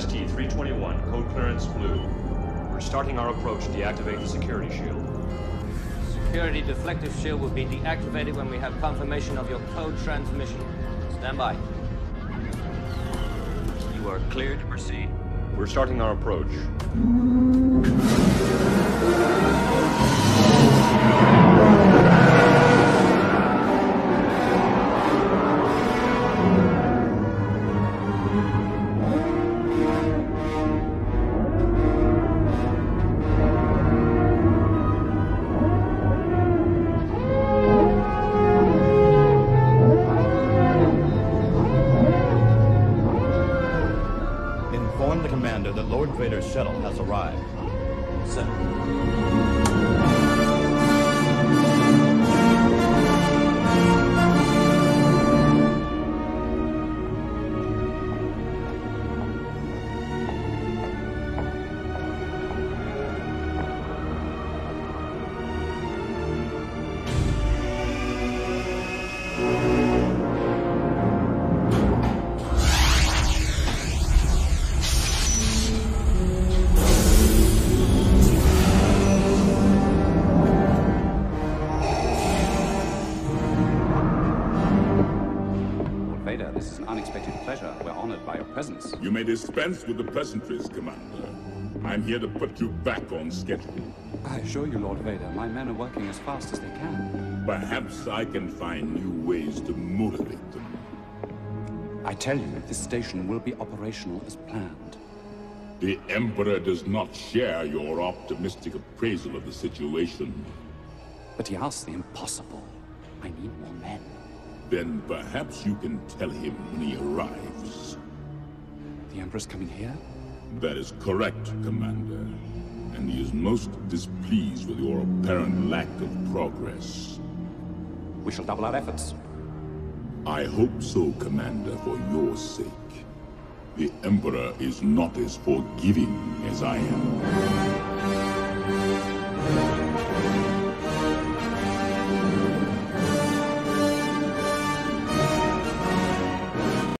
ST-321, code clearance blue. We're starting our approach to deactivate the security shield. Security deflector shield will be deactivated when we have confirmation of your code transmission. Stand by. You are clear to proceed. We're starting our approach. Inform the commander that Lord Vader's shuttle has arrived. Sir. This is an unexpected pleasure. We're honored by your presence. You may dispense with the pleasantries, Commander. I'm here to put you back on schedule. I assure you, Lord Vader, my men are working as fast as they can. Perhaps I can find new ways to motivate them. I tell you, this station will be operational as planned. The Emperor does not share your optimistic appraisal of the situation. But he asks the impossible. I need more men. Then perhaps you can tell him when he arrives. The Emperor's coming here? That is correct, Commander. And he is most displeased with your apparent lack of progress. We shall double our efforts. I hope so, Commander, for your sake. The Emperor is not as forgiving as I am.